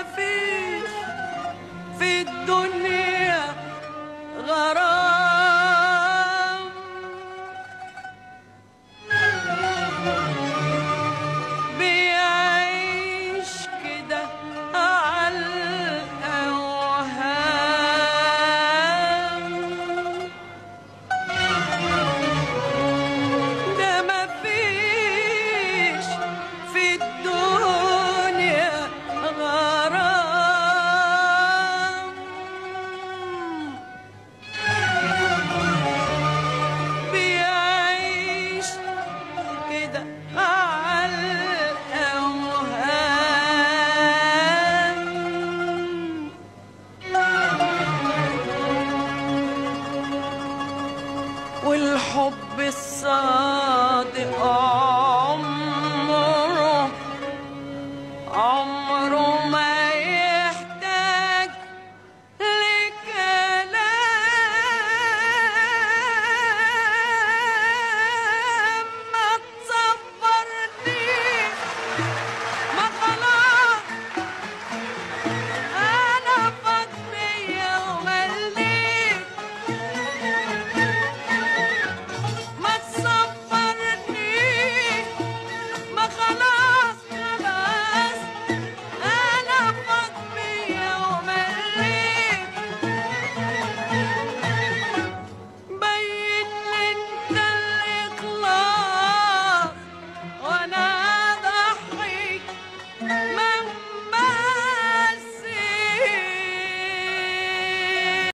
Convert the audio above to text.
ما فيش في الدنيا. Allah.